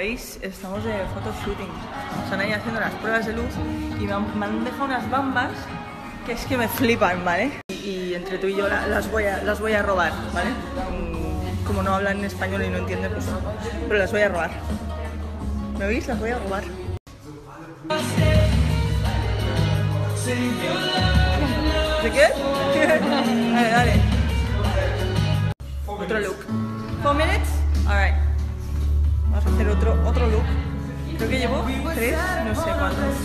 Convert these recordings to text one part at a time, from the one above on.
veis, estamos de photoshooting. Están ahí haciendo las pruebas de luz y me han, dejado unas bambas que es que me flipan, ¿vale? Y, entre tú y yo la- las voy a, las voy a robar, ¿vale? Mm, Como no hablan español y no entienden, pues pero las voy a robar. ¿Me oís? Las voy a robar. ¿De qué? dale, dale. Otro look. Four minutes? Alright. Vamos a hacer otro, otro look. Creo que llevo tres, no sé cuántos.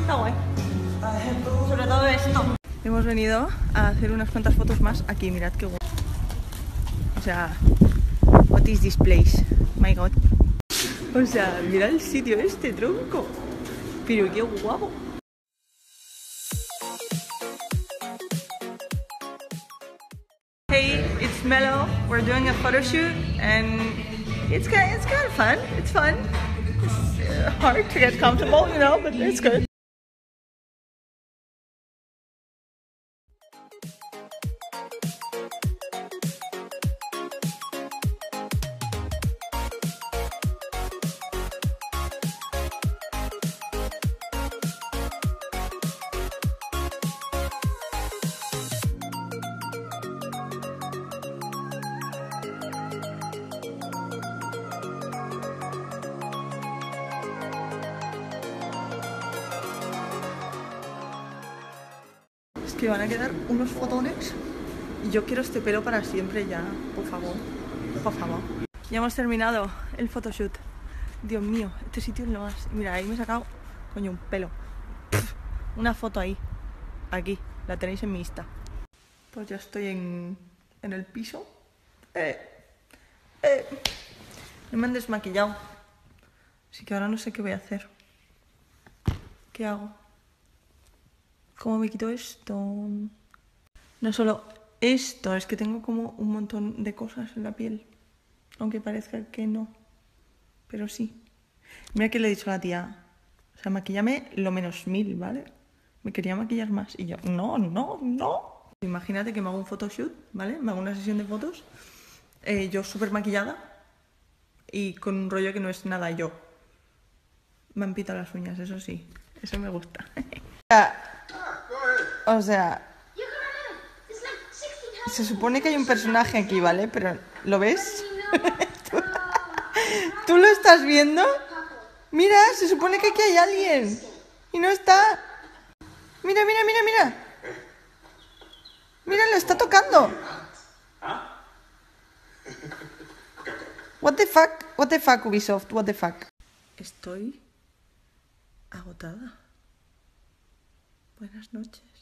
Está guay. Sobre todo esto. Hemos venido a hacer unas cuantas fotos más aquí, mirad qué guay. O sea, what is this place? My god. O sea, mira el sitio este, tronco. Pero qué guapo. Hey, it's Mello. We're doing a photo shoot, and it's kind, it's kind of fun. It's fun. It's uh, hard to get comfortable, you know, but it's good. Que van a quedar unos fotones y yo quiero este pelo para siempre ya, por favor, por favor. Ya hemos terminado el photoshoot. Dios mío, este sitio es lo más... Mira, ahí me he sacado, coño, un pelo. Una foto ahí, aquí, la tenéis en mi Insta. Pues ya estoy en, en el piso. Eh, eh. No me han desmaquillado. Así que ahora no sé qué voy a hacer. ¿Qué hago? ¿Cómo me quito esto? No solo esto, es que tengo como un montón de cosas en la piel. Aunque parezca que no. Pero sí. Mira que le he dicho a la tía. O sea, maquillame lo menos mil, ¿vale? Me quería maquillar más. Y yo, no, no, no. Imagínate que me hago un photoshoot, ¿vale? Me hago una sesión de fotos. eh, yo súper maquillada. Y con un rollo que no es nada yo. Me han pitado las uñas, eso sí. Eso me gusta. O sea, se supone que hay un personaje aquí, ¿vale? Pero ¿lo ves? ¿Tú, lo estás viendo? Mira, se supone que aquí hay alguien. Y no está. Mira, mira, mira, mira. Mira, lo está tocando. What the fuck? What the fuck, Ubisoft? What the fuck? Estoy agotada. Buenas noches.